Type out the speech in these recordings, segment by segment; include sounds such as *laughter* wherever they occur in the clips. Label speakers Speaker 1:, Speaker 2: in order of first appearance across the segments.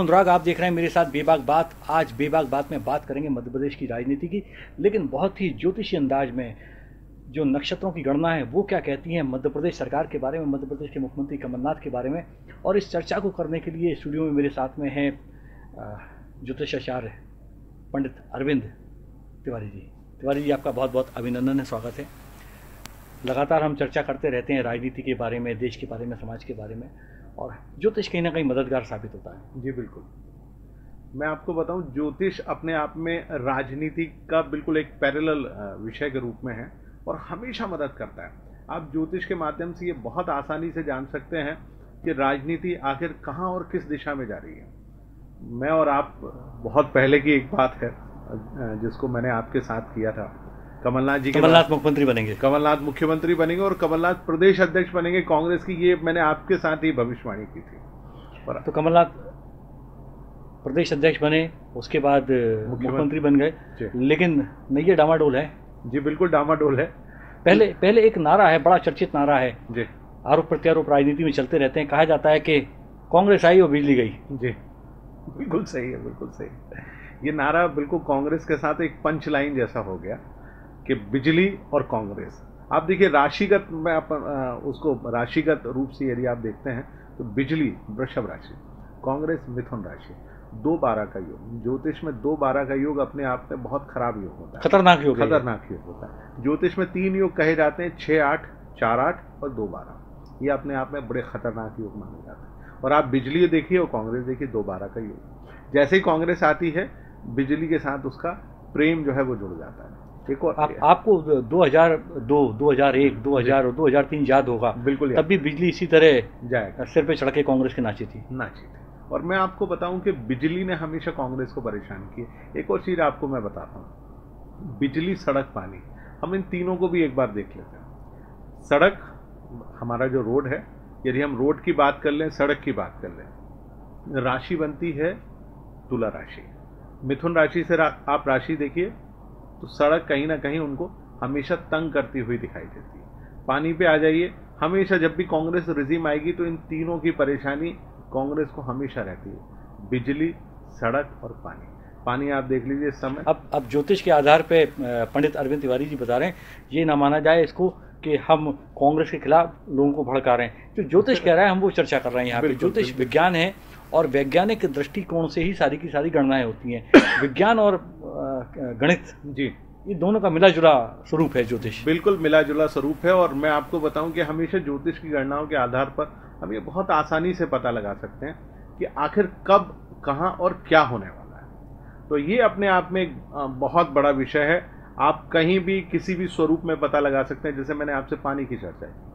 Speaker 1: अनुराग, आप देख रहे हैं मेरे साथ बेबाक बात। आज बेबाक बात में बात करेंगे मध्य प्रदेश की राजनीति की, लेकिन बहुत ही ज्योतिषी अंदाज में जो नक्षत्रों की गणना है, वो क्या कहती है मध्य प्रदेश सरकार के बारे में, मध्य प्रदेश के मुख्यमंत्री कमलनाथ के बारे में, और इस चर्चा को करने के लिए स्टूडियो में मेरे साथ में हैं ज्योतिषाचार्य पंडित अरविंद तिवारी जी। तिवारी जी, आपका बहुत बहुत अभिनंदन है, स्वागत है। लगातार हम चर्चा करते रहते हैं राजनीति के बारे में, देश के बारे में, समाज के बारे में। और ज्योतिष कहीं ना कहीं मददगार साबित होता है।
Speaker 2: जी, बिल्कुल। मैं आपको बताऊँ, ज्योतिष अपने आप में राजनीति का बिल्कुल एक पैरेलल विषय के रूप में है और हमेशा मदद करता है। आप ज्योतिष के माध्यम से ये बहुत आसानी से जान सकते हैं कि राजनीति आखिर कहाँ और किस दिशा में जा रही है। मैं और आप बहुत पहले की एक बात है जिसको मैंने आपके साथ किया था। कमलनाथ जी
Speaker 1: कमलनाथ मुख्यमंत्री बनेंगे।
Speaker 2: कमलनाथ मुख्यमंत्री बनेंगे और कमलनाथ प्रदेश अध्यक्ष बनेंगे। कांग्रेस की ये मैंने आपके साथ ही भविष्यवाणी की थी।
Speaker 1: तो कमलनाथ प्रदेश अध्यक्ष बने उसके बाद मुख्यमंत्री बन गए। लेकिन नैये डामाडोल है।
Speaker 2: जी बिल्कुल डामाडोल है।
Speaker 1: पहले पहले एक नारा है बड़ा चर्चित नारा है।
Speaker 2: जी।
Speaker 1: आरोप प्रत्यारोप राजनीति में चलते रहते हैं। कहा जाता है कि कांग्रेस आई और बिजली गई।
Speaker 2: जी। बिल्कुल सही है बिल्कुल सही। ये नारा बिल्कुल कांग्रेस के साथ एक पंच लाइन जैसा हो गया। कि बिजली और कांग्रेस। आप देखिए राशिगत में आप उसको राशिगत रूप से यदि आप देखते हैं तो बिजली वृषभ राशि कांग्रेस मिथुन राशि दो बारह का योग। ज्योतिष में दो बारह का योग अपने आप में बहुत खराब योग होता है।
Speaker 1: खतरनाक योग
Speaker 2: खतरनाक योग होता है। ज्योतिष में तीन योग कहे जाते हैं छः आठ चार आठ और दो बारह। ये अपने आप में बड़े खतरनाक योग माने जाते हैं। और आप बिजली देखिए और कांग्रेस देखिए दो बारह का योग। जैसे ही कांग्रेस आती है बिजली के साथ उसका प्रेम जो है वो जुड़ जाता है।
Speaker 1: एक और आप, आपको 2002, 2001, 2000 और 2003 याद होगा।
Speaker 2: बिल्कुल
Speaker 1: तब भी बिजली इसी तरह
Speaker 2: जाएगा।
Speaker 1: सिर पे चढ़ के कांग्रेस की नाची थी।
Speaker 2: नाची थी। और मैं आपको बताऊँ कि बिजली ने हमेशा कांग्रेस को परेशान किया एक और चीज़ आपको मैं बताता हूँ। बिजली सड़क पानी। हम इन तीनों को भी एक बार देख लेते हैं। सड़क हमारा जो रोड है यदि हम रोड की बात कर लें सड़क की बात कर लें राशि बनती है तुला राशि। मिथुन राशि से रा, आप राशि देखिए। तो सड़क कहीं ना कहीं उनको हमेशा तंग करती हुई दिखाई देती है। पानी पे आ जाइए। हमेशा जब भी कांग्रेस रिजीम आएगी तो इन तीनों की परेशानी कांग्रेस को हमेशा रहती है। बिजली सड़क और पानी। पानी आप देख लीजिए इस समय।
Speaker 1: अब अब ज्योतिष के आधार पे पंडित अरविंद तिवारी जी बता रहे हैं ये ना माना जाए इसको कि हम कांग्रेस के खिलाफ लोगों को भड़का रहे हैं। जो ज्योतिष कह रहा है हम वो चर्चा कर रहे हैं यहाँ पे। ज्योतिष विज्ञान है और वैज्ञानिक दृष्टिकोण से ही सारी की सारी गणनाएँ होती हैं। *coughs* विज्ञान और गणित।
Speaker 2: जी।
Speaker 1: ये दोनों का मिला जुला स्वरूप है ज्योतिष।
Speaker 2: बिल्कुल मिला जुला स्वरूप है और मैं आपको बताऊँ कि हमेशा ज्योतिष की गणनाओं के आधार पर हम ये बहुत आसानी से पता लगा सकते हैं कि आखिर कब कहाँ और क्या होने वाला है। तो ये अपने आप में एक बहुत बड़ा विषय है। आप कहीं भी किसी भी स्वरूप में पता लगा सकते हैं जैसे मैंने आपसे पानी की चर्चा की।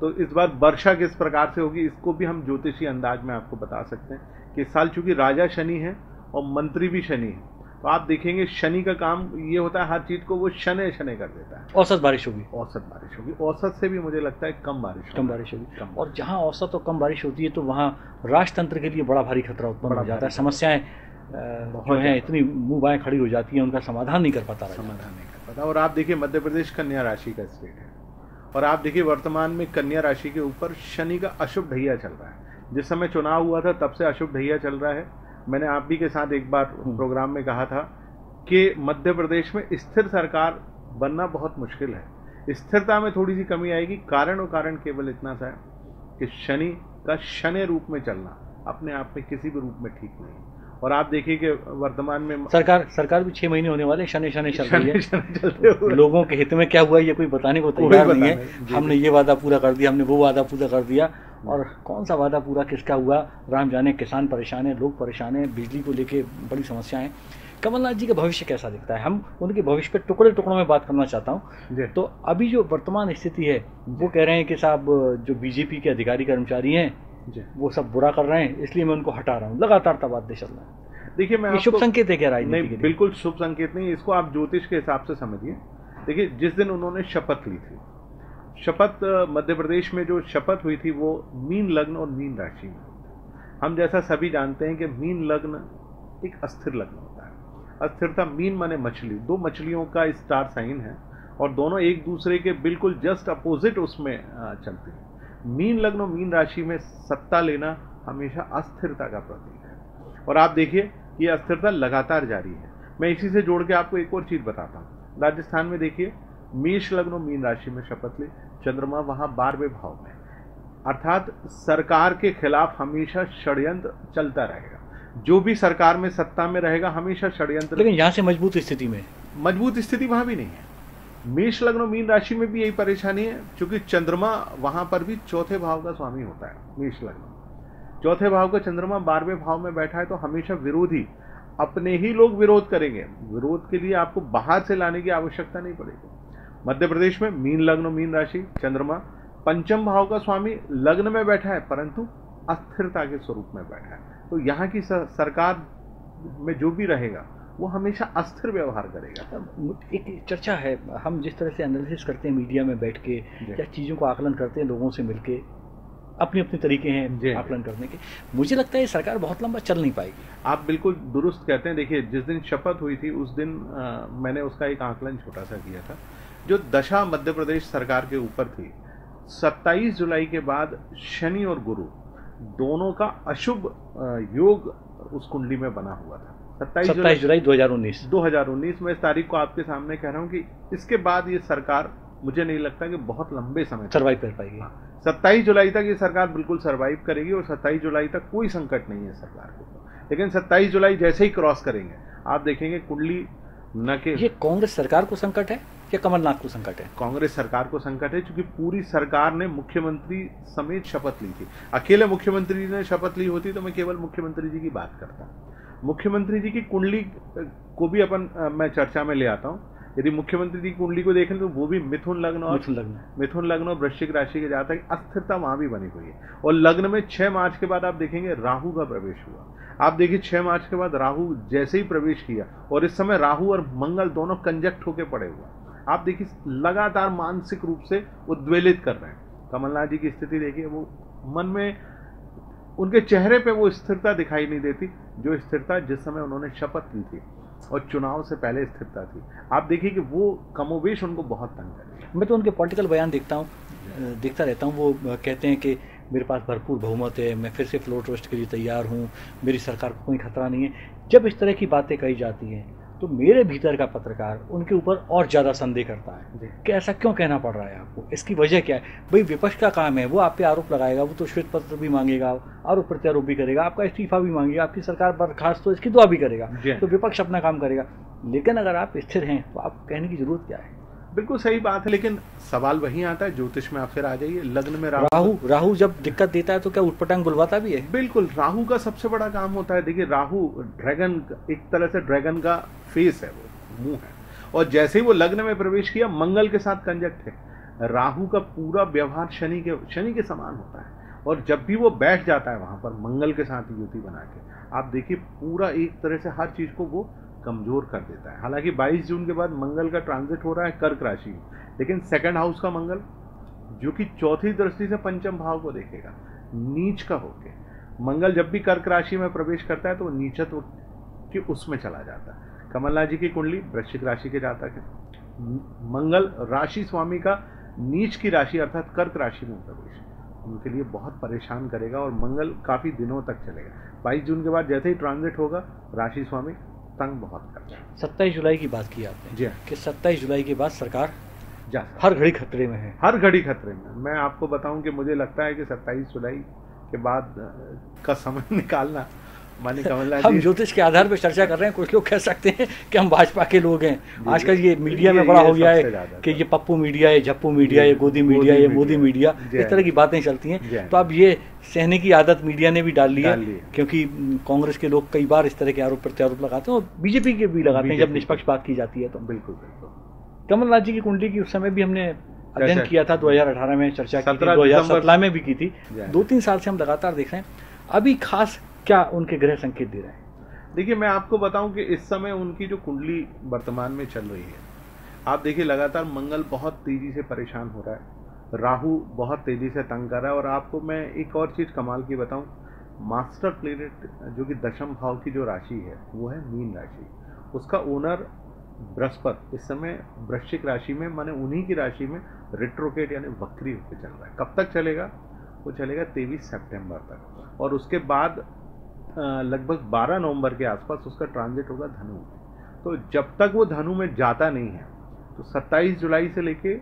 Speaker 2: तो इस बार वर्षा किस प्रकार से होगी इसको भी हम ज्योतिषी अंदाज में आपको बता सकते हैं कि इस साल चूँकि राजा शनि है और मंत्री भी शनि है तो आप देखेंगे शनि का काम ये होता है हर चीज़ को वो शने शने कर देता है।
Speaker 1: औसत बारिश होगी।
Speaker 2: औसत बारिश होगी। औसत से भी मुझे लगता है कम बारिश
Speaker 1: कम बारिश होगी। कम और जहाँ औसत और कम बारिश होती है तो वहाँ राजतंत्र के लिए बड़ा भारी खतरा उत्पन्न हो जाता है। समस्याएँ जो है इतनी मुँह बाएँ खड़ी हो जाती हैं उनका समाधान नहीं कर पाता
Speaker 2: समाधान नहीं कर पाता। और आप देखिए मध्य प्रदेश कन्या राशि का स्टेट है। और आप देखिए वर्तमान में कन्या राशि के ऊपर शनि का अशुभ ढैया चल रहा है। जिस समय चुनाव हुआ था तब से अशुभ ढैया चल रहा है। मैंने आप भी के साथ एक बार हम्म। प्रोग्राम में कहा था कि मध्य प्रदेश में स्थिर सरकार बनना बहुत मुश्किल है। स्थिरता में थोड़ी सी कमी आएगी कारण और कारण केवल इतना सा है कि शनि का शनि रूप में चलना अपने आप में किसी भी रूप में ठीक नहीं और आप देखिए कि वर्तमान में
Speaker 1: सरकार सरकार भी छह महीने होने वाले शनि शनि चल रही है। चलते लोगों के हित में क्या हुआ ये कोई बताने को तैयार नहीं है। हमने ये वादा पूरा कर दिया हमने वो वादा पूरा कर दिया। और कौन सा वादा पूरा किसका हुआ? राम जाने किसान परेशान है लोग परेशान हैं बिजली को लेके बड़ी समस्याएँ कमलनाथ जी का भविष्य कैसा दिखता है? हम उनके भविष्य पे टुकड़े टुकड़ों में बात करना चाहता हूँ। तो अभी जो वर्तमान स्थिति है वो कह रहे हैं कि साहब जो बीजेपी के अधिकारी कर्मचारी हैं वो सब बुरा कर रहे हैं इसलिए मैं उनको हटा रहा हूँ। लगातार तबादले चल रहा है।
Speaker 2: देखिए मैं
Speaker 1: शुभ संकेत है क्या राजनीति
Speaker 2: नहीं बिल्कुल शुभ संकेत नहीं इसको आप ज्योतिष के हिसाब से समझिए। देखिए जिस दिन उन्होंने शपथ ली थी शपथ मध्य प्रदेश में जो शपथ हुई थी वो मीन लग्न और मीन राशि में हम जैसा सभी जानते हैं कि मीन लग्न एक अस्थिर लग्न होता है। अस्थिरता मीन माने मछली। दो मछलियों का स्टार साइन है और दोनों एक दूसरे के बिल्कुल जस्ट अपोजिट उसमें चलते हैं। मीन लग्न और मीन राशि में सत्ता लेना हमेशा अस्थिरता का प्रतीक है। और आप देखिए कि अस्थिरता लगातार जारी है। मैं इसी से जोड़ के आपको एक और चीज़ बताता हूँ। राजस्थान में देखिए मेष लग्न और मीन राशि में शपथ ले चंद्रमा वहाँ बारहवें भाव में अर्थात सरकार के खिलाफ हमेशा षड्यंत्र चलता रहेगा। जो भी सरकार में सत्ता में रहेगा हमेशा षड्यंत्र
Speaker 1: लेकिन यहाँ से मज़बूत स्थिति में
Speaker 2: मज़बूत स्थिति वहाँ भी नहीं है। मेष लग्न मीन राशि में भी यही परेशानी है, क्योंकि चंद्रमा वहाँ पर भी चौथे भाव का स्वामी होता है, मेष लग्न। चौथे भाव का चंद्रमा बारहवें भाव में बैठा है तो हमेशा विरोधी, अपने ही लोग विरोध करेंगे। विरोध के लिए आपको बाहर से लाने की आवश्यकता नहीं पड़ेगी। मध्य प्रदेश में मीन लग्न, मीन राशि, चंद्रमा पंचम भाव का स्वामी लग्न में बैठा है, परंतु अस्थिरता के स्वरूप में बैठा है। तो यहाँ की सरकार में जो भी रहेगा वो हमेशा अस्थिर व्यवहार करेगा।
Speaker 1: एक चर्चा है हम जिस तरह से एनालिसिस करते हैं मीडिया में बैठ के या चीज़ों को आकलन करते हैं लोगों से मिलके अपने अपने तरीके हैं आकलन करने के। मुझे लगता है सरकार बहुत लंबा चल नहीं पाएगी।
Speaker 2: आप बिल्कुल दुरुस्त कहते हैं देखिए जिस दिन शपथ हुई थी उस दिन आ, मैंने उसका एक आकलन छोटा सा किया था। जो दशा मध्य प्रदेश सरकार के ऊपर थी 27 जुलाई के बाद शनि और गुरु दोनों का अशुभ योग उस कुंडली में बना हुआ था।
Speaker 1: सत्ताईस जुलाई 2019
Speaker 2: 2019 में इस तारीख को आपके सामने कह रहा हूँ कि इसके बाद ये सरकार मुझे नहीं लगता कि बहुत लंबे समय
Speaker 1: सरवाइव कर पाएगी। हाँ,
Speaker 2: सत्ताईस जुलाई तक ये सरकार बिल्कुल सरवाइव करेगी और सत्ताईस जुलाई तक कोई संकट नहीं है सरकार को। लेकिन सत्ताईस जुलाई जैसे ही क्रॉस करेंगे आप देखेंगे कुंडली न के
Speaker 1: ये कांग्रेस सरकार को संकट है या कमलनाथ को संकट है?
Speaker 2: कांग्रेस सरकार को संकट है क्योंकि पूरी सरकार ने मुख्यमंत्री समेत शपथ ली थी। अकेले मुख्यमंत्री ने शपथ ली होती तो मैं केवल मुख्यमंत्री जी की बात करता। मुख्यमंत्री जी की कुंडली को भी अपन मैं चर्चा में ले आता हूँ। यदि मुख्यमंत्री जी की कुंडली को देखें तो वो भी मिथुन लग्न और
Speaker 1: मिथुन लग्न।
Speaker 2: मिथुन लग्न और वृश्चिक राशि के जाता है अस्थिरता वहाँ भी बनी हुई है। और लग्न में छह मार्च के बाद आप देखेंगे राहु का प्रवेश हुआ। आप देखिए छह मार्च के बाद राहु जैसे ही प्रवेश किया और इस समय राहु और मंगल दोनों कंजक्ट होकर पड़े हुआ आप देखिए लगातार मानसिक रूप से उद्वेलित कर रहे हैं। कमलनाथ जी की स्थिति देखिए वो मन में उनके चेहरे पे वो स्थिरता दिखाई नहीं देती। जो स्थिरता जिस समय उन्होंने शपथ ली थी और चुनाव से पहले स्थिरता थी। आप देखिए कि वो कमोवेश उनको बहुत तंग
Speaker 1: कर मैं तो उनके पॉलिटिकल बयान देखता हूँ, देखता रहता हूँ। वो कहते हैं कि मेरे पास भरपूर बहुमत है, मैं फिर से फ्लोर ट्रस्ट के लिए तैयार हूँ, मेरी सरकार को कोई खतरा नहीं है। जब इस तरह की बातें कही जाती हैं तो मेरे भीतर का पत्रकार उनके ऊपर और ज़्यादा संदेह करता है। कि ऐसा क्यों कहना पड़ रहा है आपको? इसकी वजह क्या है? भाई विपक्ष का काम है वो आप पे आरोप लगाएगा वो तो श्वेत पत्र भी मांगेगा आरोप प्रत्यारोप भी करेगा आपका इस्तीफा भी मांगेगा आपकी सरकार बर्खास्त तो इसकी दुआ भी करेगा तो विपक्ष अपना काम करेगा। लेकिन अगर आप स्थिर हैं तो आप कहने की ज़रूरत क्या है?
Speaker 2: बिल्कुल सही बात है लेकिन सवाल वही आता है ज्योतिष में आप फिर आ जाइए लग्न में
Speaker 1: राहु। राहु, राहु जब दिक्कत देता है तो क्या उठपटांग बुलवाता भी है?
Speaker 2: बिल्कुल राहु का सबसे बड़ा काम होता है देखिए राहु ड्रैगन एक तरह से ड्रैगन का फेस है वो मुँह है। और जैसे ही वो लग्न में प्रवेश किया मंगल के साथ कंजक्ट है। राहु का पूरा व्यवहार शनि के शनि के समान होता है। और जब भी वो बैठ जाता है वहाँ पर मंगल के साथ युति बना के आप देखिए पूरा एक तरह से हर चीज़ को वो कमज़ोर कर देता है। हालाँकि 22 जून के बाद मंगल का ट्रांजिट हो रहा है, कर्क राशि में। लेकिन सेकंड हाउस का मंगल, जो कि चौथी दृष्टि से पंचम भाव को देखेगा, नीच का होके। मंगल जब भी कर्क राशि में प्रवेश करता है तो वो नीचत्व के उसमें चला जाता है। कमलनाथ जी की कुंडली वृश्चिक राशि के जातक है। मंगल राशि स्वामी का नीच की राशि अर्थात कर्क राशि में प्रवेश। उनके लिए बहुत परेशान करेगा और मंगल काफ़ी दिनों तक चलेगा। बाईस जून के बाद जैसे ही ट्रांजिट होगा, राशि स्वामी तंग बहुत करता है।
Speaker 1: सत्ताईस जुलाई की बात की आपने
Speaker 2: जी हाँ।
Speaker 1: कि सत्ताईस जुलाई के बाद सरकार जा हर घड़ी खतरे में है।
Speaker 2: हर घड़ी खतरे में मैं आपको बताऊँ कि मुझे लगता है कि सत्ताईस जुलाई के बाद का समय *laughs* निकालना
Speaker 1: मानी कमलनाथ हम ज्योतिष के आधार पर चर्चा कर रहे हैं कुछ लोग कह सकते हैं कि हम भाजपा के लोग हैं। आजकल ये मीडिया में बड़ा हो गया है कि ये पप्पू मीडिया है झप्पू मीडिया है गोदी मीडिया है मोदी मीडिया इस तरह की बातें चलती हैं। तो अब ये सहने की आदत मीडिया ने भी डाल ली है क्योंकि कांग्रेस के लोग कई बार इस तरह के आरोप प्रत्यारोप लगाते हैं और बीजेपी के भी लगाते हैं जब निष्पक्ष बात की जाती है तो।
Speaker 2: बिल्कुल बिल्कुल।
Speaker 1: कमलनाथ जी की कुंडली की उस समय भी हमने अध्ययन किया था 2018 में चर्चा की थी 2017 में भी की थी। दो तीन साल से हम लगातार देख रहे हैं। अभी खास क्या उनके ग्रह संकेत दे रहे हैं?
Speaker 2: देखिए, मैं आपको बताऊँ कि इस समय उनकी जो कुंडली वर्तमान में चल रही है, आप देखिए, लगातार मंगल बहुत तेज़ी से परेशान हो रहा है, राहु बहुत तेज़ी से तंग कर रहा है, और आपको मैं एक और चीज़ कमाल की बताऊँ, मास्टर प्लेनेट जो कि दशम भाव की जो राशि है, वो है मीन राशि। उसका ओनर बृहस्पति, इस समय वृश्चिक राशि में, माने उन्हीं की राशि में रिट्रोकेट यानी वक्री होकर चल रहा है। कब तक चलेगा? वो चलेगा तेईस सितंबर तक। और उसके बाद लगभग 12 नवंबर के आसपास उसका ट्रांजिट होगा धनु में। तो जब तक वो धनु में जाता नहीं है तो 27 जुलाई से लेके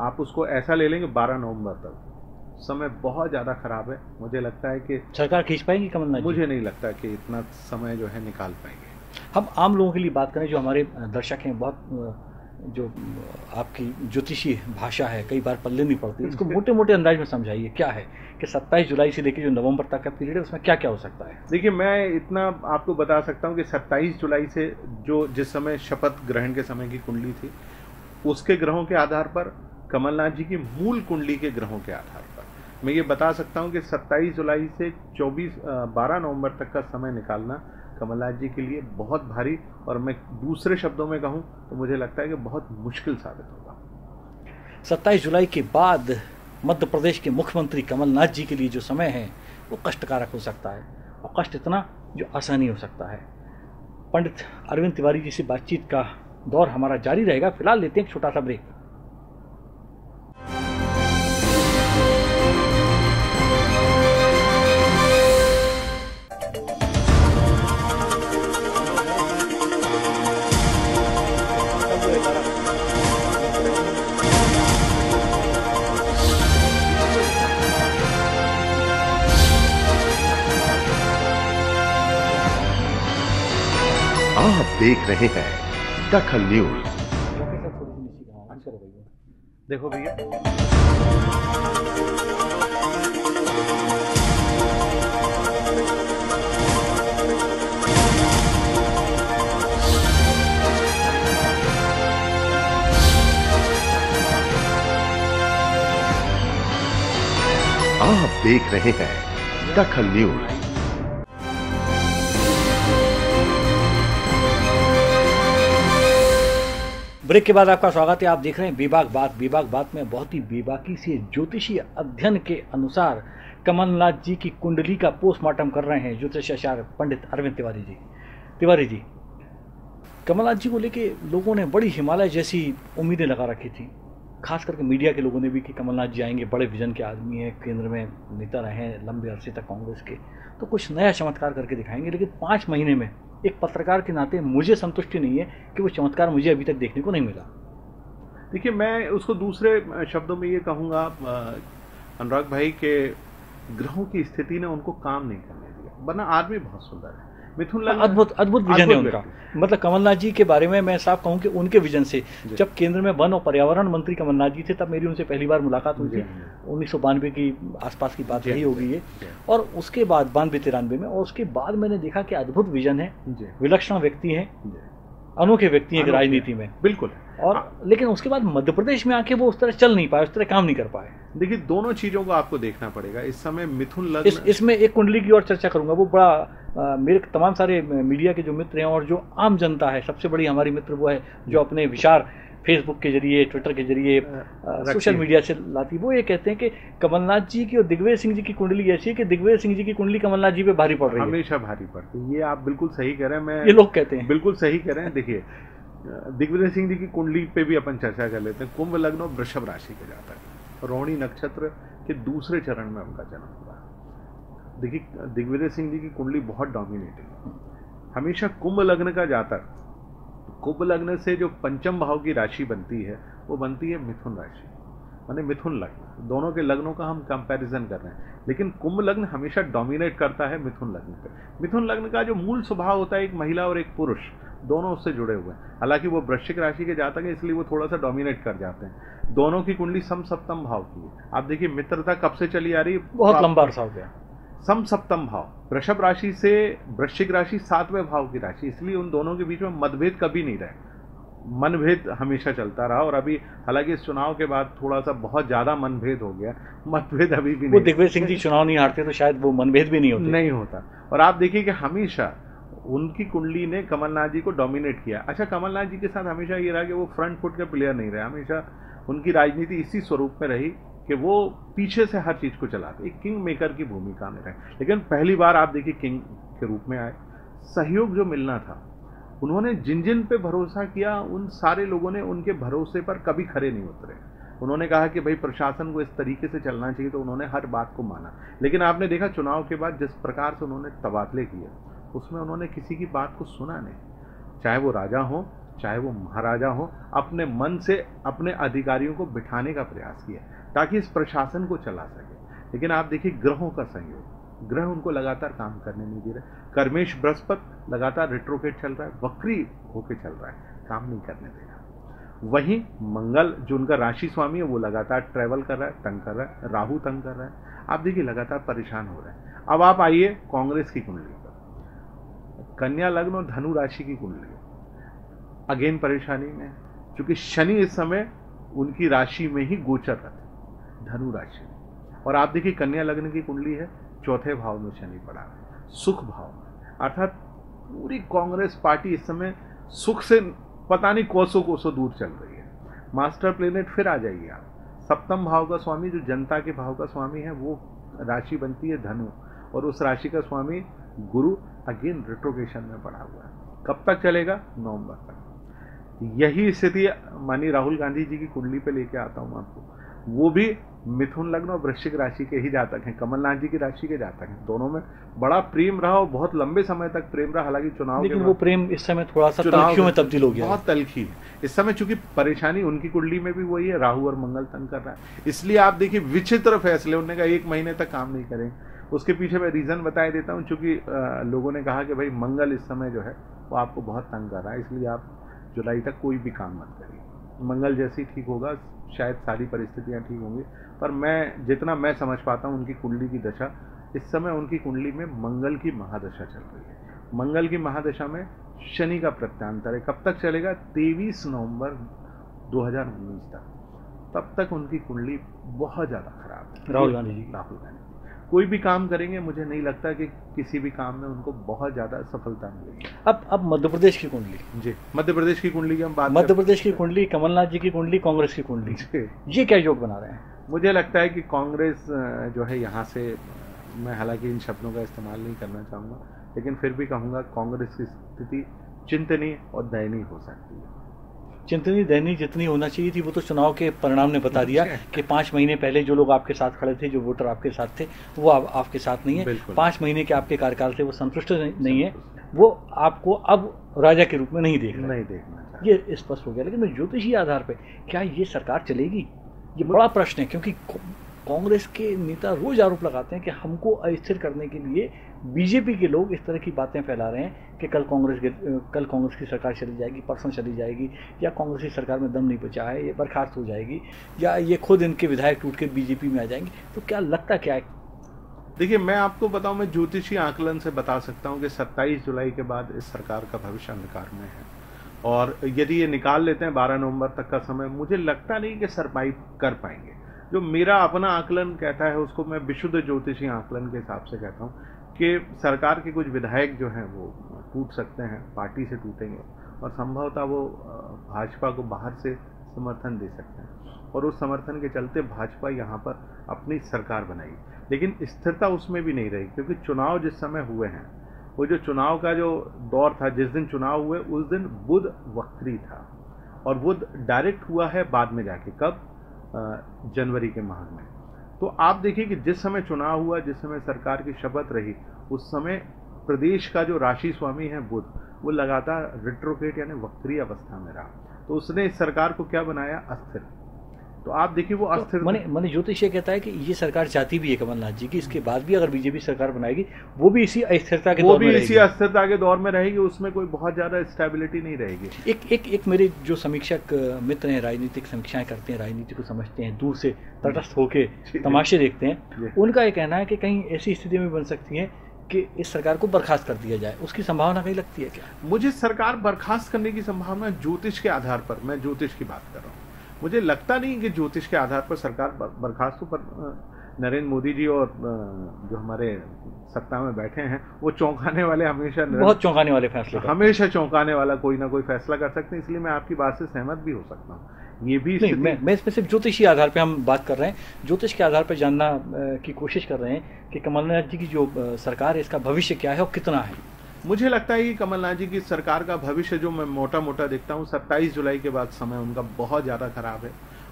Speaker 2: आप उसको ऐसा ले लेंगे 12 नवंबर तक। समय बहुत ज़्यादा खराब है। मुझे लगता है कि
Speaker 1: सरकार खींच पाएँगी कमलनाथ?
Speaker 2: मुझे नहीं लगता कि इतना समय जो है निकाल पाएँगे।
Speaker 1: हम आम लोगों के लिए बात करें जो हमारे दर्शक हैं बहुत जो आपकी ज्योतिषी भाषा है कई बार पल्ले नहीं पड़ती। इसको मोटे मोटे अंदाज में समझाइए क्या है कि 27 जुलाई से लेकर जो नवंबर तक का पीरियड है उसमें क्या क्या हो सकता है?
Speaker 2: देखिए मैं इतना आपको बता सकता हूँ कि 27 जुलाई से जो जिस समय शपथ ग्रहण के समय की कुंडली थी उसके ग्रहों के आधार पर कमलनाथ जी की मूल कुंडली के ग्रहों के आधार पर। मैं ये बता सकता हूँ कि 27 जुलाई से 24 अ, 12 नवंबर तक का समय निकालना कमलनाथ जी के लिए बहुत भारी और मैं दूसरे शब्दों में कहूँ तो मुझे लगता है कि बहुत मुश्किल साबित होगा।
Speaker 1: 27 जुलाई के बाद मध्य प्रदेश के मुख्यमंत्री कमलनाथ जी के लिए जो समय है, वो कष्टकारक हो सकता है। और कष्ट इतना जो आसानी हो सकता है। पंडित अरविंद तिवारी जी से बातचीत का दौर हमारा जारी रहेगा। फ़िलहाल लेते हैं एक छोटा सा ब्रेक
Speaker 3: देख रहे हैं। दखल न्यूज़।
Speaker 2: देखो भैया।
Speaker 3: आप देख रहे हैं। दखल न्यूज़।
Speaker 1: ब्रेक के बाद आपका स्वागत है। आप देख रहे हैं बेबाक बात। बेबाक बात में बहुत ही बेबाकी से ज्योतिषीय अध्ययन के अनुसार कमलनाथ जी की कुंडली का पोस्टमार्टम कर रहे हैं ज्योतिषाचार्य पंडित अरविंद तिवारी जी। तिवारी जी, कमलनाथ जी को लेके लोगों ने बड़ी हिमालय जैसी उम्मीदें लगा रखी थी। खास करके मीडिया के लोगों ने भी कि कमलनाथ जी आएँगे, बड़े विजन के आदमी हैं, केंद्र में नेता रहे हैं, लंबे अरसे तक कांग्रेस के। तो कुछ नया चमत्कार करके दिखाएँगे, लेकिन पाँच महीने में एक पत्रकार के नाते मुझे संतुष्टि नहीं है कि वो चमत्कार मुझे अभी तक देखने को नहीं मिला।
Speaker 2: देखिए, मैं उसको दूसरे शब्दों में ये कहूँगा अनुराग भाई के ग्रहों की स्थिति ने उनको काम नहीं करने दिया। वरना आदमी बहुत सुंदर है। मिथुन लाल
Speaker 1: अद्भुत अद्भुत विजन है उनका। मतलब कमलनाथ जी के बारे में मैं साफ़ कहूँ कि उनके विजन से जब केंद्र में वन और पर्यावरण मंत्री कमलनाथ जी थे तब मेरी उनसे पहली बार मुलाकात हुई थी। उन्नीस सौ बानवे की आसपास की बात
Speaker 2: यही
Speaker 1: हो
Speaker 2: गई
Speaker 1: है ये। और उसके बाद बानवे तिरानवे में और उसके बाद मैंने देखा कि अद्भुत विजन है। विलक्षण व्यक्ति हैं। अनोखे व्यक्ति हैं। राजनीति में।
Speaker 2: बिल्कुल।
Speaker 1: और लेकिन उसके बाद मध्य प्रदेश में आके वो उस तरह चल नहीं पाए उस तरह काम नहीं कर पाए।
Speaker 2: देखिए दोनों चीज़ों को आपको देखना पड़ेगा। इस समय मिथुन लग्न इस
Speaker 1: इसमें एक कुंडली की और चर्चा करूँगा। वो बड़ा अ, मेरे तमाम सारे मीडिया के जो मित्र हैं और जो आम जनता है सबसे बड़ी हमारी मित्र वो है जो अपने विचार फेसबुक के ज़रिए ट्विटर के ज़रिए सोशल मीडिया से लाती। वो ये कहते हैं कि कमलनाथ जी की और दिग्विजय सिंह जी की कुंडली ऐसी है कि दिग्विजय सिंह जी की कुंडली कमलनाथ जी पे भारी पड़ रही है।
Speaker 2: हमेशा भारी पड़ती है। ये आप बिल्कुल सही कह रहे हैं मैं
Speaker 1: ये लोग कहते हैं।
Speaker 2: बिल्कुल सही कह रहे हैं। देखिए दिग्विजय सिंह जी की कुंडली पे भी अपन चर्चा कर लेते हैं। कुंभ लग्न और वृषभ राशि के जाता है। रोहिणी नक्षत्र के दूसरे चरण में उनका जन्म हुआ। देखिए, दिग्विजय सिंह जी की कुंडली बहुत डोमिनेटिंग है। हमेशा कुंभ लग्न का जातक कुंभ लग्न से जो पंचम भाव की राशि बनती है, वो बनती है मिथुन राशि। माने मिथुन लग्न। दोनों के लग्नों का हम कंपैरिजन कर रहे हैं। लेकिन कुंभ लग्न हमेशा डोमिनेट करता है मिथुन लग्न पे। मिथुन लग्न का जो मूल स्वभाव होता है एक महिला और एक पुरुष दोनों उससे जुड़े हुए हैं। हालाँकि वो वृश्चिक राशि के जातक है इसलिए वो थोड़ा सा डोमिनेट कर जाते हैं। दोनों की कुंडली सम सप्तम भाव की है। आप देखिए मित्रता कब से चली आ रही है?
Speaker 1: बहुत लंबा अरसा हो गया।
Speaker 2: सम सप्तम भाव। वृषभ राशि से वृश्चिक राशि सातवें भाव की राशि इसलिए उन दोनों के बीच में मतभेद कभी नहीं रहे। मनभेद हमेशा चलता रहा और अभी हालाँकि इस चुनाव के बाद थोड़ा सा बहुत ज़्यादा मनभेद हो गया। मतभेद अभी भी नहीं।
Speaker 1: दिग्विजय सिंह जी चुनाव नहीं हारते तो शायद वो मनभेद भी नहीं होते।
Speaker 2: नहीं होता। और आप देखिए कि हमेशा उनकी कुंडली ने कमलनाथ जी को डोमिनेट किया। अच्छा कमलनाथ जी के साथ हमेशा ये रहा कि वो फ्रंट फुट के प्लेयर नहीं रहे। हमेशा उनकी राजनीति इसी स्वरूप में रही कि वो पीछे से हर चीज़ को चलाते एक किंग मेकर की भूमिका में रहे। लेकिन पहली बार आप देखिए किंग के रूप में आए। सहयोग जो मिलना था उन्होंने जिन जिन पे भरोसा किया, उन सारे लोगों ने उनके भरोसे पर कभी खड़े नहीं उतरे। उन्होंने कहा कि भाई, प्रशासन को इस तरीके से चलना चाहिए तो उन्होंने हर बात को माना। लेकिन आपने देखा, चुनाव के बाद जिस प्रकार से उन्होंने तबादले किए, उसमें उन्होंने किसी की बात को सुना नहीं। चाहे वो राजा हो, चाहे वो महाराजा हो, अपने मन से अपने अधिकारियों को बिठाने का प्रयास किया, ताकि इस प्रशासन को चला सके। लेकिन आप देखिए, ग्रहों का संयोग। ग्रह उनको लगातार काम करने नहीं दे रहे। कर्मेश बृहस्पत लगातार रिट्रोकेट चल रहा है, वक्री होके चल रहा है, काम नहीं करने देगा वहीं मंगल, जो उनका राशि स्वामी है, वो लगातार ट्रेवल कर रहा है, तंग कर रहा है, राहु तंग कर रहा है। आप देखिए, लगातार परेशान हो रहे हैं। अब आप आइए कांग्रेस की कुंडली पर। कन्या, लग्न और धनु राशि की कुंडली। अगेन परेशानी में, क्योंकि शनि इस समय उनकी राशि में ही गोचर रहते धनु राशि और आप देखिए, कन्या, लग्न की कुंडली है चौथे भाव में शनि पड़ा। है सुख भाव में। अर्थात पूरी कांग्रेस पार्टी इस समय सुख से, पता नहीं कोसों कोसों दूर चल रही है। मास्टर प्लेनेट फिर आ जाइए आप। सप्तम भाव का स्वामी, जो जनता के भाव का स्वामी है, वो राशि बनती है धनु। और उस राशि का स्वामी गुरु, अगेन रिट्रोगेशन में पड़ा हुआ है। कब तक चलेगा? नवंबर तक। यही स्थिति मानी राहुल गांधी जी की कुंडली पे लेके आता हूँ आपको। वो भी मिथुन लग्न और वृश्चिक राशि के ही जातक हैं कमलनाथ जी की राशि के जातक हैं। दोनों में बड़ा प्रेम रहा और बहुत लंबे समय तक प्रेम रहा हालाँकि चुनाव
Speaker 1: लेकिन वो प्रेम इस समय थोड़ा सा तलखियों में तब्दील हो गया।
Speaker 2: बहुत तलखी है इस समय चूँकि परेशानी उनकी कुंडली में भी वही है राहु और मंगल तंग कर रहा है। इसलिए आप देखिए विचित्र फैसले उन्होंने कहा एक महीने तक काम नहीं करें। उसके पीछे मैं रीजन बताए देता हूँ चूँकि लोगों ने कहा कि भाई मंगल इस समय जो है वो आपको बहुत तंग कर रहा है इसलिए आप जुलाई तक कोई भी काम मत करिए। मंगल जैसी ठीक होगा शायद सारी परिस्थितियाँ ठीक होंगी। पर मैं जितना मैं समझ पाता हूँ उनकी कुंडली की दशा इस समय उनकी कुंडली में मंगल की महादशा चल रही है। मंगल की महादशा में शनि का प्रत्यांतर है। कब तक चलेगा? तेईस नवंबर 2019 तक। तब तक उनकी कुंडली बहुत ज़्यादा खराब
Speaker 1: है। राहुल गांधी जी।
Speaker 2: राहुल गांधी। कोई भी काम करेंगे मुझे नहीं लगता कि किसी भी काम में उनको बहुत ज़्यादा सफलता मिलेगी।
Speaker 1: अब अब मध्य प्रदेश की कुंडली।
Speaker 2: जी मध्य प्रदेश की कुंडली की हम बात
Speaker 1: मध्य प्रदेश की कुंडली कमलनाथ जी की कुंडली कांग्रेस की कुंडली। ये क्या योग बना रहे हैं?
Speaker 2: मुझे लगता है कि कांग्रेस जो है यहाँ से मैं हालाँकि इन शब्दों का इस्तेमाल नहीं करना चाहूँगा लेकिन फिर भी कहूँगा कांग्रेस की स्थिति चिंतनीय और दयनीय हो सकती है।
Speaker 1: चिंतनी दयनीय जितनी होना चाहिए थी वो तो चुनाव के परिणाम ने बता दिया अच्छा। कि पाँच महीने पहले जो लोग आपके साथ खड़े थे जो वोटर आपके साथ थे वो आप, आपके साथ नहीं है। पाँच महीने के आपके कार्यकाल से वो संतुष्ट नहीं है। वो आपको अब राजा के रूप में नहीं देखना
Speaker 2: नहीं देखना
Speaker 1: ये स्पष्ट हो गया। लेकिन ज्योतिषी आधार पर क्या ये सरकार चलेगी? ये बड़ा प्रश्न है क्योंकि कांग्रेस के नेता रोज आरोप लगाते हैं कि हमको अस्थिर करने के लिए बीजेपी के लोग इस तरह की बातें फैला रहे हैं कि कल कांग्रेस कल कांग्रेस की सरकार चली जाएगी, परसों चली जाएगी, या कांग्रेस की सरकार में दम नहीं बचा है, ये बर्खास्त हो जाएगी, या ये खुद इनके विधायक टूट के बीजेपी में आ जाएँगे तो क्या लगता क्या है?
Speaker 2: देखिए, मैं आपको बताऊँ, मैं ज्योतिषी आकलन से बता सकता हूँ कि 27 जुलाई के बाद इस सरकार का भविष्य अंधकार में है। और यदि ये निकाल लेते हैं 12 नवंबर तक का समय, मुझे लगता नहीं कि सरवाइव कर पाएँगे। जो मेरा अपना आकलन कहता है, उसको मैं विशुद्ध ज्योतिषी आकलन के हिसाब से कहता हूँ कि सरकार के कुछ विधायक जो हैं वो टूट सकते हैं, पार्टी से टूटेंगे और संभवतः वो भाजपा को बाहर से समर्थन दे सकते हैं। और उस समर्थन के चलते भाजपा यहाँ पर अपनी सरकार बनाई लेकिन स्थिरता उसमें भी नहीं रही, क्योंकि चुनाव जिस समय हुए हैं, वो जो चुनाव का जो दौर था, जिस दिन चुनाव हुए, उस दिन बुध वक्री था। और बुध डायरेक्ट हुआ है बाद में जाके, कब? जनवरी के माह में। तो आप देखिए कि जिस समय चुनाव हुआ, जिस समय सरकार की शपथ रही, उस समय प्रदेश का जो राशि स्वामी है बुद्ध वो लगातार रिट्रोकेट यानी वक्री अवस्था में रहा। तो उसने इस सरकार को क्या बनाया? अस्थिर। तो आप देखिए वो तो अस्थिर
Speaker 1: मैंने मैंने ज्योतिष ये कहता है कि ये सरकार चाहती भी है कमलनाथ जी की इसके बाद भी अगर बीजेपी सरकार बनाएगी वो भी इसी अस्थिरता के
Speaker 2: वो भी इसी अस्थिरता के दौर में रहेगी उसमें कोई बहुत ज़्यादा स्टेबिलिटी नहीं रहेगी।
Speaker 1: एक एक एक मेरे जो समीक्षक मित्र हैं राजनीतिक समीक्षाएँ करते हैं राजनीति को समझते हैं दूर से तटस्थ होके तमाशे देखते हैं उनका ये कहना है कि कहीं ऐसी स्थिति में बन सकती है कि इस सरकार को बर्खास्त कर दिया जाए। उसकी संभावना कहीं लगती है क्या?
Speaker 2: मुझे सरकार बर्खास्त करने की संभावना ज्योतिष के आधार पर मैं ज्योतिष की बात कर रहा हूँ। मुझे लगता नहीं कि ज्योतिष के आधार पर सरकार बर्खास्त पर नरेंद्र मोदी जी और जो हमारे सत्ता में बैठे हैं वो चौंकाने वाले हमेशा
Speaker 1: बहुत चौंकाने वाले फैसले
Speaker 2: हमेशा चौंकाने वाला कोई ना कोई फैसला कर सकते हैं इसलिए मैं आपकी बात से सहमत भी हो सकता हूँ। ये भी
Speaker 1: नहीं मैं, मैं इसमें सिर्फ़ ज्योतिषी आधार पे हम बात कर रहे हैं। ज्योतिष के आधार पर जानना की कोशिश कर रहे हैं कि कमलनाथ जी की जो सरकार है इसका भविष्य क्या है और कितना है।
Speaker 2: मुझे लगता है कि कमलनाथ जी की सरकार का भविष्य जो मैं मोटा मोटा देखता हूँ, सत्ताईस जुलाई के बाद समय उनका बहुत ज़्यादा खराब है।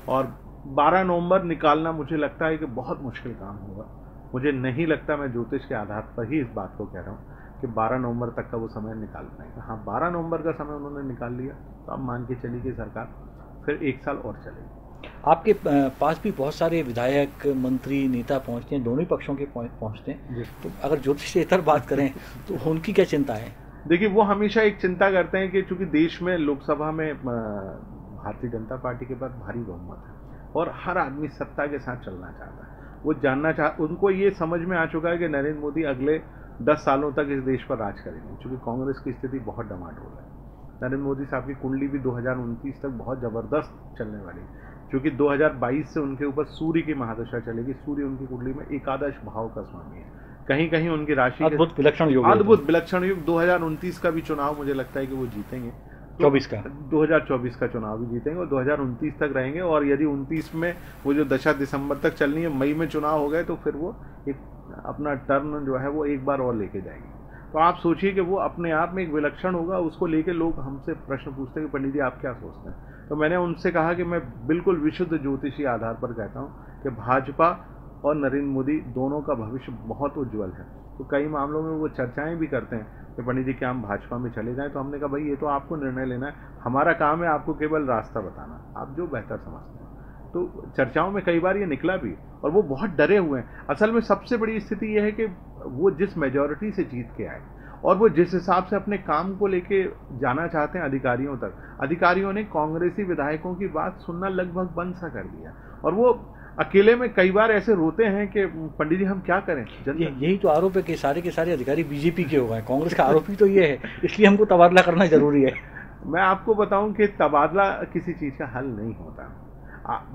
Speaker 2: और बारह नवंबर निकालना मुझे लगता है कि बहुत मुश्किल काम होगा। मुझे नहीं लगता मैं ज्योतिष के आधार पर ही इस बात को कह रहा हूँ कि 12 नवंबर तक का वो समय निकाल पाएगा। हाँ 12 नवंबर का समय उन्होंने निकाल लिया तो अब मान के चली कि सरकार फिर एक साल और चलेगी।
Speaker 1: आपके पास भी बहुत सारे विधायक मंत्री नेता पहुँचते हैं दोनों ही पक्षों के पहुंच- पहुँचते हैं। तो अगर ज्योतिषेतर बात करें तो उनकी क्या चिंता है?
Speaker 2: देखिए वो हमेशा एक चिंता करते हैं कि चूँकि देश में लोकसभा में भारतीय जनता पार्टी के पास भारी बहुमत है और हर आदमी सत्ता के साथ चलना चाहता है। वो जानना चाह उनको ये समझ में आ चुका है कि नरेंद्र मोदी अगले दस सालों तक इस देश पर राज करेंगे क्योंकि कांग्रेस की स्थिति बहुत डमाडोल है। नरेंद्र मोदी साहब की कुंडली भी 2029 तक बहुत ज़बरदस्त चलने वाली है। क्योंकि 2022 से उनके ऊपर सूर्य की महादशा चलेगी। सूर्य उनकी कुंडली में एकादश भाव का स्वामी है। कहीं कहीं उनकी राशि
Speaker 1: अद्भुत विलक्षण युग।
Speaker 2: अद्भुत विलक्षण युग। 2029 का भी चुनाव मुझे लगता है कि वो जीतेंगे। तो
Speaker 1: 24 का।
Speaker 2: 2024 का चुनाव भी जीतेंगे और 2029 तक रहेंगे और यदि 29 में वो जो दशा दिसंबर तक चलनी है मई में चुनाव हो गए तो फिर वो एक अपना टर्न जो है वो एक बार और लेके जाएँगे। तो आप सोचिए कि वो अपने आप में एक विलक्षण होगा, उसको लेके लोग हमसे प्रश्न पूछते हैं कि, पंडित जी, आप क्या सोचते हैं? तो मैंने उनसे कहा कि मैं बिल्कुल विशुद्ध ज्योतिषी आधार पर कहता हूँ कि भाजपा और नरेंद्र मोदी दोनों का भविष्य बहुत उज्जवल है। तो कई मामलों में वो चर्चाएँ भी करते हैं कि, पंडित जी, क्या हम भाजपा में चले जाएँ? तो हमने कहा, भाई, ये तो आपको निर्णय लेना है। हमारा काम है आपको केवल रास्ता बताना। आप जो बेहतर समझते हैं। तो चर्चाओं में कई बार ये निकला भी और वो बहुत डरे हुए हैं। असल में सबसे बड़ी स्थिति ये है कि वो जिस मेजोरिटी से जीत के आए और वो जिस हिसाब से अपने काम को लेके जाना चाहते हैं अधिकारियों तक अधिकारियों ने कांग्रेसी विधायकों की बात सुनना लगभग बंद सा कर दिया। और वो अकेले में कई बार ऐसे रोते हैं कि पंडित जी हम क्या करें?
Speaker 1: ये यही तो आरोप है कि सारे के सारे अधिकारी बीजेपी के हो गए कांग्रेस का आरोप ही तो ये है इसलिए हमको तबादला करना ज़रूरी है। *laughs*
Speaker 2: मैं आपको बताऊँ कि तबादला किसी चीज़ का हल नहीं होता।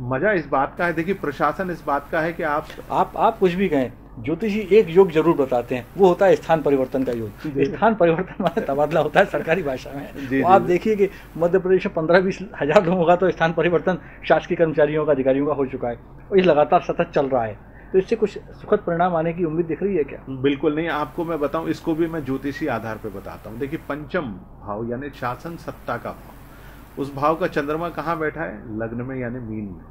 Speaker 2: मज़ा इस बात का है देखिए प्रशासन इस बात का है कि आप
Speaker 1: आप आप कुछ भी कहें ज्योतिषी एक योग ज़रूर बताते हैं वो होता है स्थान परिवर्तन का योग। स्थान परिवर्तन माने तबादला होता है सरकारी भाषा में।
Speaker 2: जी,
Speaker 1: तो आप देखिए कि मध्य प्रदेश में पंद्रह बीस हज़ार लोगों का तो स्थान परिवर्तन शासकीय कर्मचारियों का अधिकारियों का हो चुका है। और ये लगातार सतत चल रहा है। तो इससे कुछ सुखद परिणाम आने की उम्मीद दिख रही है क्या?
Speaker 2: बिल्कुल नहीं आपको मैं बताऊँ इसको भी मैं ज्योतिषी आधार पर बताता हूँ। देखिए पंचम भाव यानी शासन सत्ता का भाव। उस भाव का चंद्रमा कहाँ बैठा है? लग्न में यानी मीन में।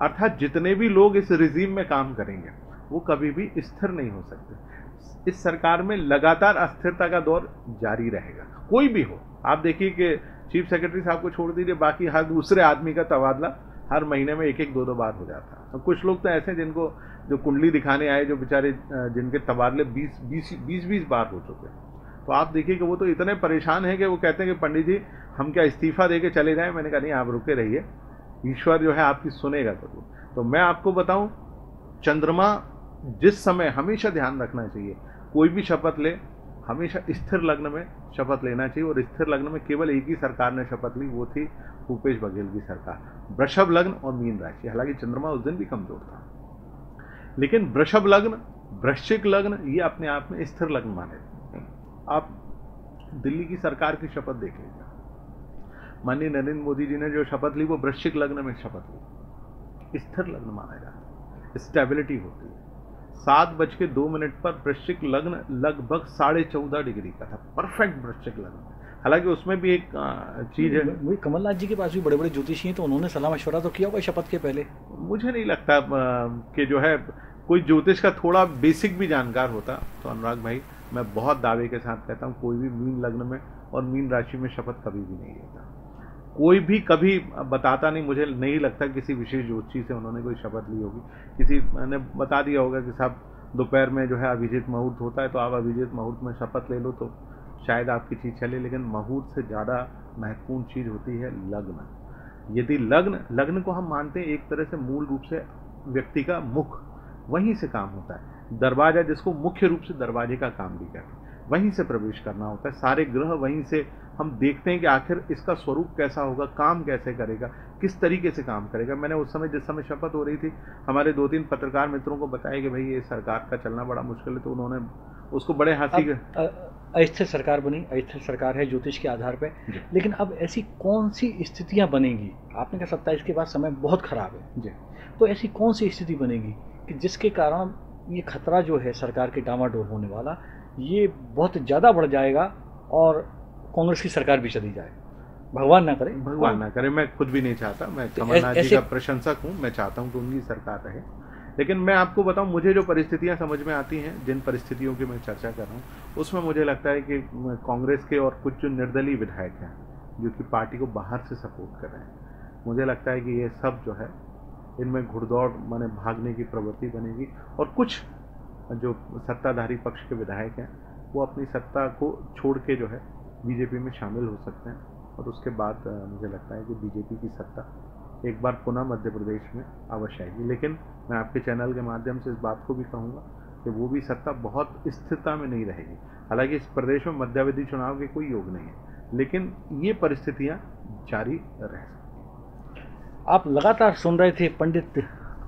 Speaker 2: अर्थात जितने भी लोग इस रिजीम में काम करेंगे, वो कभी भी स्थिर नहीं हो सकते। इस सरकार में लगातार अस्थिरता का दौर जारी रहेगा। कोई भी हो, आप देखिए कि चीफ सेक्रेटरी साहब को छोड़ दीजिए, बाकी हर दूसरे आदमी का तबादला हर महीने में एक एक दो दो बार हो जाता है। कुछ लोग तो ऐसे हैं जिनको जो कुंडली दिखाने आए, जो बेचारे, जिनके तबादले बीस बीस बीस बीस बार हो चुके हैं। तो आप देखिए कि वो तो इतने परेशान हैं कि वो कहते हैं कि पंडित जी, हम क्या इस्तीफा दे के चले जाएँ? मैंने कहा, नहीं, आप रुके रहिए। ईश्वर जो है आपकी सुनेगा ज़रूर तो मैं आपको बताऊँ, चंद्रमा जिस समय हमेशा ध्यान रखना चाहिए, कोई भी शपथ ले, हमेशा स्थिर लग्न में शपथ लेना चाहिए और स्थिर लग्न में केवल एक ही सरकार ने शपथ ली, वो थी भूपेश बघेल की सरकार। वृषभ लग्न और मीन राशि। हालाँकि चंद्रमा उस दिन भी कमज़ोर था। लेकिन वृषभ लग्न, वृश्चिक लग्न, ये अपने आप में स्थिर लग्न माने हैं। आप दिल्ली की सरकार की शपथ देख लीजिए। माननीय नरेंद्र मोदी जी ने जो शपथ ली वो वृश्चिक लग्न में शपथ ली। स्थिर लग्न माना जाता है। स्टेबिलिटी होती है। सात बज के दो मिनट पर वृश्चिक लग्न लगभग साढ़े चौदह डिग्री का था। परफेक्ट वृश्चिक लग्न। हालाँकि उसमें भी एक चीज़ है।
Speaker 1: वही कमलनाथ जी के पास भी बड़े बड़े ज्योतिषी हैं तो उन्होंने सलाह मशवरा तो किया होगा शपथ के पहले?
Speaker 2: मुझे नहीं लगता कि जो है कोई ज्योतिष का थोड़ा बेसिक भी जानकार होता तो अनुराग भाई मैं बहुत दावे के साथ कहता हूँ, कोई भी मीन लग्न में और मीन राशि में शपथ कभी भी नहीं लेता। कोई भी कभी बताता नहीं, मुझे नहीं लगता किसी विशेष ज्योतिषी से उन्होंने कोई शपथ ली होगी। किसी ने बता दिया होगा कि साहब, दोपहर में जो है अभिजीत मुहूर्त होता है तो आप अभिजीत मुहूर्त में शपथ ले लो तो शायद आपकी चीज़ चले, लेकिन मुहूर्त से ज़्यादा महत्वपूर्ण चीज़ होती है लग्न। यदि लग्न लग्न को हम मानते हैं एक तरह से मूल रूप से व्यक्ति का मुख, वहीं से काम होता है। दरवाज़ा जिसको मुख्य रूप से दरवाजे का काम भी कहते हैं। वहीं से प्रवेश करना होता है। सारे ग्रह वहीं से हम देखते हैं कि आखिर इसका स्वरूप कैसा होगा काम कैसे करेगा किस तरीके से काम करेगा। मैंने उस समय जिस समय शपथ हो रही थी हमारे दो तीन पत्रकार मित्रों को बताया कि भाई ये सरकार का चलना बड़ा मुश्किल है तो उन्होंने उसको बड़े के
Speaker 1: अस्थिर सरकार बनी अस्थिर सरकार है ज्योतिष के आधार
Speaker 2: पर
Speaker 1: लेकिन अब ऐसी कौन सी स्थितियाँ बनेंगी? आपने कहा सत्ताईस के बाद समय बहुत खराब है।
Speaker 2: जी।
Speaker 1: तो ऐसी कौन सी स्थिति बनेगी कि जिसके कारण ये खतरा जो है सरकार के डामाडोल होने वाला ये बहुत ज़्यादा बढ़ जाएगा और कांग्रेस की सरकार भी चली जाए। भगवान ना करे।
Speaker 2: भगवान ना करे मैं खुद भी नहीं चाहता मैं कमलनाथ जी का प्रशंसक हूँ मैं चाहता हूँ कि उनकी सरकार रहे। लेकिन मैं आपको बताऊँ मुझे जो परिस्थितियाँ समझ में आती हैं जिन परिस्थितियों की मैं चर्चा कर रहा हूँ उसमें मुझे लगता है कि कांग्रेस के और कुछ जो निर्दलीय विधायक हैं जो कि पार्टी को बाहर से सपोर्ट कर रहे हैं मुझे लगता है कि ये सब जो है इनमें घुड़दौड़, माने भागने की प्रवृत्ति बनेगी। और कुछ जो सत्ताधारी पक्ष के विधायक हैं, वो अपनी सत्ता को छोड़ के जो है, बीजेपी में शामिल हो सकते हैं। और उसके बाद मुझे लगता है कि बीजेपी की सत्ता एक बार पुनः मध्य प्रदेश में अवश्य आएगी। लेकिन मैं आपके चैनल के माध्यम से इस बात को भी कहूँगा कि वो भी सत्ता बहुत स्थिरता में नहीं रहेगी। हालाँकि इस प्रदेश में मध्यावधि चुनाव के कोई योग नहीं है, लेकिन ये परिस्थितियाँ जारी रह सकती
Speaker 1: आप लगातार सुन रहे थे पंडित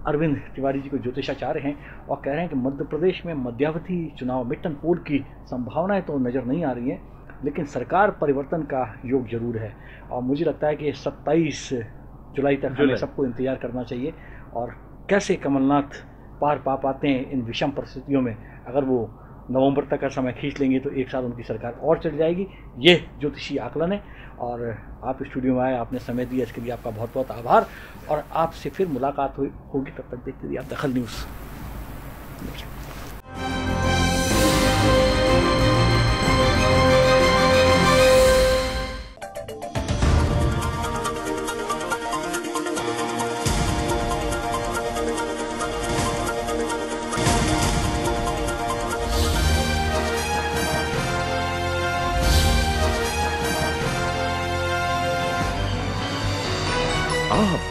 Speaker 1: अरविंद तिवारी जी को ज्योतिषाचार्य हैं और कह रहे हैं कि मध्य प्रदेश में मध्यावधि चुनाव मिट्टन पोल की संभावनाएँ तो नज़र नहीं आ रही हैं लेकिन सरकार परिवर्तन का योग ज़रूर है। और मुझे लगता है कि 27 जुलाई तक हमें सबको इंतज़ार करना चाहिए और कैसे कमलनाथ पार पा पाते हैं इन विषम परिस्थितियों में अगर वो नवंबर तक का समय खींच लेंगे तो एक साथ उनकी सरकार और चल जाएगी। ये ज्योतिषी आकलन है और आप स्टूडियो में आए, आपने समय दिया, इसके लिए आपका बहुत बहुत आभार। और आपसे फिर मुलाकात हुई होगी, तब तक देखते रहिए आप दखल न्यूज़।